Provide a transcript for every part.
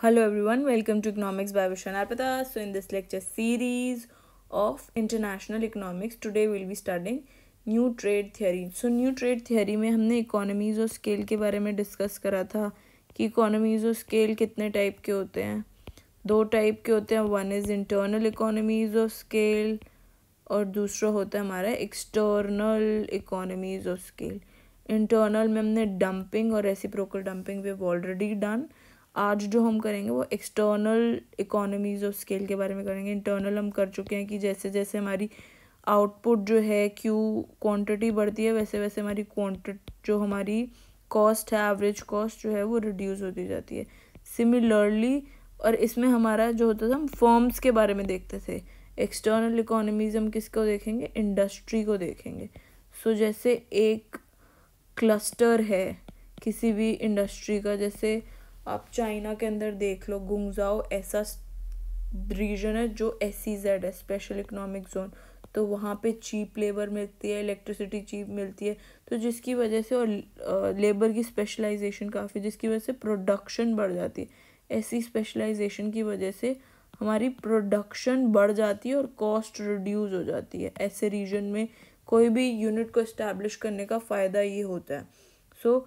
Hello everyone, welcome to Economics by Vishan Arpata. So in this lecture series of international economics, today we'll be studying new trade theory so new trade theory में हमने economies और scale के बारे में discuss करा था कि economies और स्केल कितने टाइप के होते हैं। दो टाइप के होते हैं वन इज़ इंटरनल इकोनॉमीज़ और स्केल और दूसरा होता है हमारा एक्सटर्नल इकोनॉमीज़ और स्केल इंटरनल में हमने डंपिंग और reciprocal dumping we already done आज जो हम करेंगे वो एक्सटर्नल इकोनॉमीज़ ऑफ़ स्केल के बारे में करेंगे। इंटरनल हम कर चुके हैं कि जैसे जैसे हमारी आउटपुट जो है क्यू क्वांटिटी बढ़ती है वैसे वैसे हमारी क्वांटिटी जो हमारी कॉस्ट है एवरेज कॉस्ट जो है वो रिड्यूस होती जाती है। सिमिलरली और इसमें हमारा जो होता था हम फॉर्म्स के बारे में देखते थे। एक्सटर्नल इकोनॉमीज हम किसको देखेंगे? इंडस्ट्री को देखेंगे। सो so, जैसे एक क्लस्टर है किसी भी इंडस्ट्री का जैसे आप चाइना के अंदर देख लो गुंगजाओ ऐसा रीजन है जो एस सी जेड है स्पेशल इकोनॉमिक जोन तो वहाँ पे चीप लेबर मिलती है इलेक्ट्रिसिटी चीप मिलती है तो जिसकी वजह से और लेबर की स्पेशलाइजेशन काफ़ी जिसकी वजह से प्रोडक्शन बढ़ जाती है. ऐसी स्पेशलाइजेशन की वजह से हमारी प्रोडक्शन बढ़ जाती है और कॉस्ट रिड्यूस हो जाती है. ऐसे रीजन में कोई भी यूनिट को इस्टेब्लिश करने का फ़ायदा ये होता है. सो so,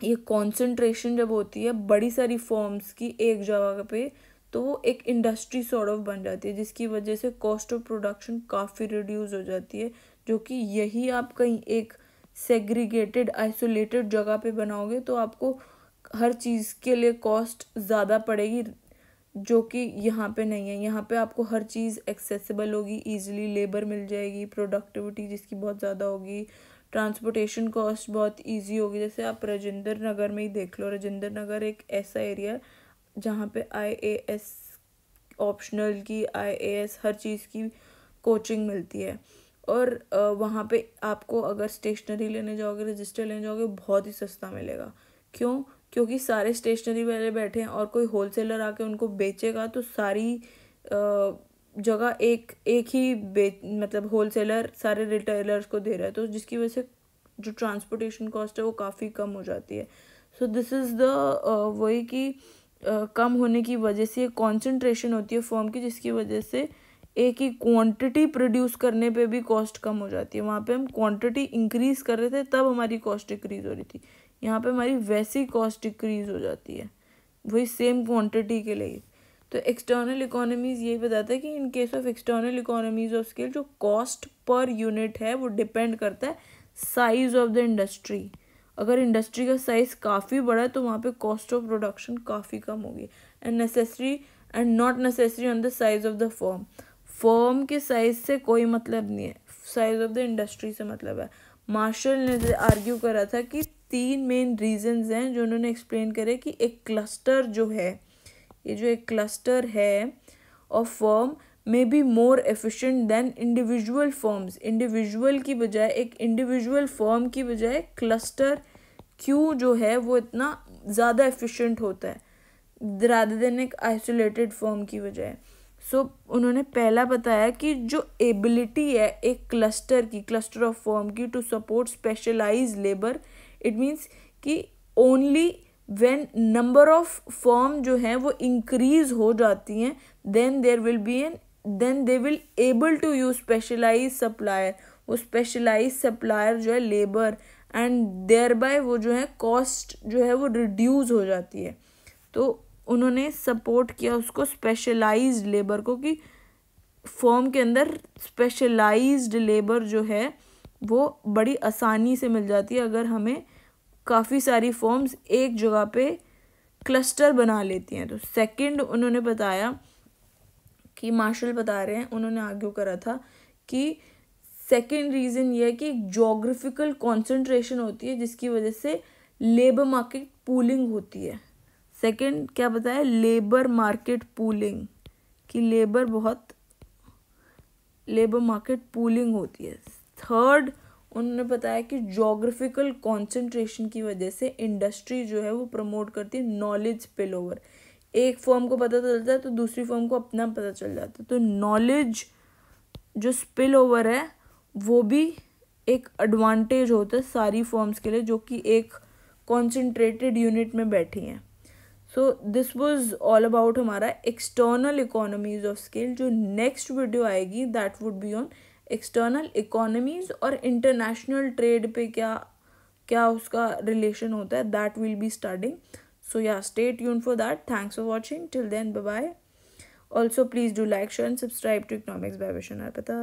ये कॉन्सेंट्रेशन जब होती है, बड़ी सारी फॉर्म्स की एक जगह पे तो वो एक इंडस्ट्री सॉर्ट ऑफ़ बन जाती है, जिसकी वजह से कॉस्ट ऑफ़ प्रोडक्शन काफ़ी रिड्यूस हो जाती है, जो कि यही आप कहीं एक सेग्रीगेटेड आइसोलेटेड जगह पे बनाओगे तो आपको हर चीज़ के लिए कॉस्ट ज़्यादा पड़ेगी, जो कि यहाँ पे नहीं है। यहाँ पे आपको हर चीज़ एक्सेसिबल होगी ईजिली लेबर मिल जाएगी प्रोडक्टिविटी जिसकी बहुत ज़्यादा होगी ट्रांसपोर्टेशन कॉस्ट बहुत इजी होगी। जैसे आप राजेंद्र नगर में ही देख लो राजेंद्र नगर एक ऐसा एरिया है जहाँ पे आई ए एस ऑप्शनल की आई ए एस हर चीज़ की कोचिंग मिलती है। और वहाँ पे आपको अगर स्टेशनरी लेने जाओगे रजिस्टर लेने जाओगे, बहुत ही सस्ता मिलेगा। क्यों? क्योंकि सारे स्टेशनरी वाले बैठे हैं और कोई होलसेलर आके उनको बेचेगा तो सारी जगह एक एक ही मतलब होलसेलर सारे रिटेलर्स को दे रहा है तो जिसकी वजह से जो ट्रांसपोर्टेशन कॉस्ट है वो काफ़ी कम हो जाती है। सो दिस इज़ द वही कि कम होने की वजह से कॉन्सेंट्रेशन होती है फॉर्म की, जिसकी वजह से एक ही क्वांटिटी प्रोड्यूस करने पे भी कॉस्ट कम हो जाती है। वहाँ पे हम क्वांटिटी इंक्रीज कर रहे थे, तब हमारी कॉस्ट डिक्रीज हो रही थी। यहाँ पे हमारी वैसी कॉस्ट डिक्रीज हो जाती है। वही सेम क्वांटिटी के लिए। तो एक्सटर्नल इकोनॉमीज़ यही बताता है कि in case of external economies of scale जो कॉस्ट पर यूनिट है, वो डिपेंड करता है साइज़ ऑफ़ द इंडस्ट्री अगर इंडस्ट्री का साइज़ काफ़ी बड़ा है तो वहाँ पे कॉस्ट ऑफ़ प्रोडक्शन काफ़ी कम होगी. And necessary and not necessary on the size of the firm firm के साइज़ से कोई मतलब नहीं है. साइज़ ऑफ़ द इंडस्ट्री से मतलब है. मार्शल ने आर्ग्यू करा था कि तीन मेन रीजंस हैं जो उन्होंने एक्सप्लेन करे कि एक क्लस्टर जो है ये जो एक क्लस्टर है of firm may be more efficient than individual firms individual की बजाय एक इंडिविजुअल फॉर्म की बजाय क्लस्टर क्यू जो है वो इतना ज़्यादा एफिशिएंट होता है? रादर देन एक आइसोलेटेड फॉर्म की बजाय। सो so, उन्होंने पहला बताया कि जो एबिलिटी है एक क्लस्टर की क्लस्टर ऑफ़ फॉर्म की to support specialise labour it means कि only when number of firm जो हैं वो इंक्रीज हो जाती हैं then there will be an then they will able to use specialise supplier वो स्पेशलाइज सप्लायर जो है लेबर एंड देयर बाय वो जो है कॉस्ट जो है वो रिड्यूस हो जाती है। तो उन्होंने सपोर्ट किया उसको स्पेशलाइज लेबर को कि फॉर्म के अंदर स्पेशलाइज्ड लेबर जो है वो बड़ी आसानी से मिल जाती है। अगर हमें काफ़ी सारी फॉर्म्स एक जगह पे क्लस्टर बना लेती हैं। तो सेकंड उन्होंने बताया कि मार्शल बता रहे हैं, उन्होंने आर्ग्यू करा था कि सेकंड रीज़न ये है कि जोग्राफिकल कंसंट्रेशन होती है, जिसकी वजह से लेबर मार्केट पूलिंग होती है। सेकंड क्या बताया? लेबर मार्केट पूलिंग कि लेबर बहुत लेबर मार्केट पूलिंग होती है। थर्ड उन्होंने बताया कि जोग्राफिकल कॉन्सेंट्रेशन की वजह से इंडस्ट्री जो है वो प्रमोट करती है नॉलेज स्पिल ओवर एक फॉर्म को पता चलता है तो दूसरी फॉर्म को अपना पता चल जाता है। तो नॉलेज जो स्पिल ओवर है, वो भी एक एडवांटेज होता है सारी फॉर्म्स के लिए जो कि एक कॉन्सेंट्रेटेड यूनिट में बैठी हैं। So this was all about हमारा एक्सटर्नल इकोनॉमीज ऑफ़ स्केल जो नेक्स्ट वीडियो आएगी that would be on external economies और इंटरनेशनल ट्रेड पे क्या क्या उसका रिलेशन होता है that will be starting so yeah stay यून for that thanks for watching till then bye also please do like share and subscribe to economics by vision Arpita